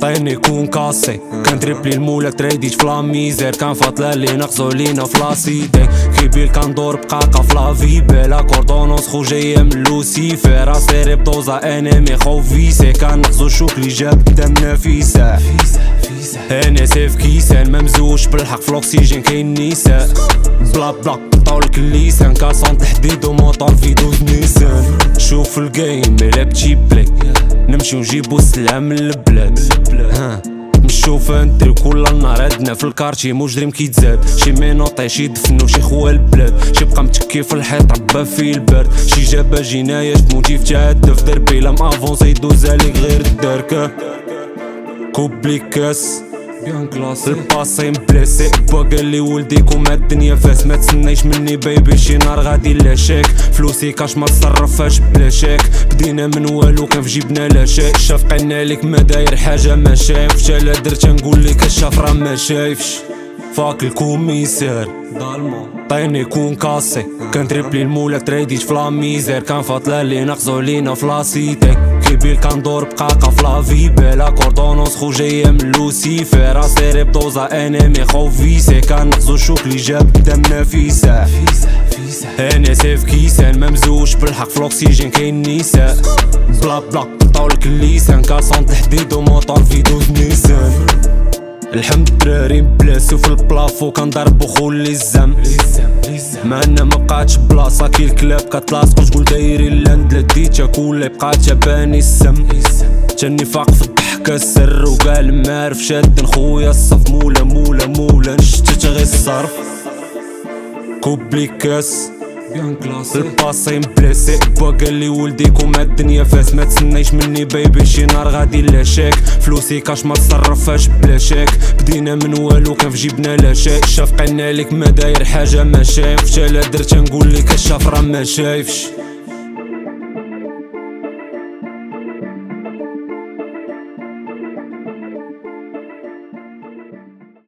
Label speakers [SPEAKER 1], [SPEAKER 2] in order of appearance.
[SPEAKER 1] طيني كون كاسي كان تريبلي المولا تريديش فلا ميزير كان فاطلة لي نقصو لينا فلاسيتي كيبيل كان دور بقاقة فلافي بلا كوردونوس خو جاية من لوسيفر اسيري بدوزا انمي خو فيسي كان نقصو شوك لي جاب دم نفيسة أنا سيف كيسان ممزوج بالحق في الاكسجين كاين نيسان بلا بلا طاول كليسان كاسون تحديد وموطور في دوز نيسان شوف الجيم ملعب بلاي نمشي نجيبو السلعة من البلاد ها. نشوف انت كل نهار عندنا في الكارتي مجرم كيتزاد شي مينوطي شي دفنو شي خوا البلاد. شي بقى متكي في الحيط ربا في البرد. شي جابا جناية تموتي في تعدى في دربي. لا مافونسي يدوز عليك غير الدركة كوبلي كاس. كلاسي. الباسي مبلاسي با قال لي ولديكم الدنيا فاس. ما تسنيش مني بيبي شي نار غادي لا شيك. فلوسي كاش ما تصرفهاش بلا شيك. بدينا من والو كان في جيبنا لا شيء شاف قلنا لك ما داير حاجة ما شايفش. لا درت نقول لك الشاف راه ما شايفش. فاك الكوميسير.
[SPEAKER 2] ضلمو
[SPEAKER 1] طيني كون كاسي. كان تريبلي المولا تريديش فلا ميزير. كان فاطلة لي نقصو لينا فلاسيتي كيبيل كان دور بقاقة فلافي بلا كوردونوس خو جاية من لوسيفر اسيري بدوزا انمي خو فيسي كان نقصو شوك لي جاب دم نفيسة أنا سيف كيسان ممزوج بالحق في الاكسجين كاين نيسان بلا بلا طاول كليسان كاسون تحديد وموطور في دوز نيسان الحمد دراري بلاسو في البلافو كنضربو خولي الزم ما أنا مبقاتش بلاصة كي الكلاب كتلاصقو شكون دايرين لاند لديتها كل بقات باني السم. جاني فاق في الضحكة السر وقال معرف شاد خويا الصف. مولا مولا مولا نشتت غير الصرف. كوبلي كاس
[SPEAKER 2] بيان كلاسي
[SPEAKER 1] الباسي با قال لي ولديكم الدنيا فاس ما تسنيش مني بيبي شي نار غادي لا شيك فلوسي كاش ما تصرفهاش بلا شيك بدينا من والو كان في جيبنا لا شيء شاف قلنا لك ما داير حاجة ما شايفش لا درت نقول لك الشاف راه ما شايفش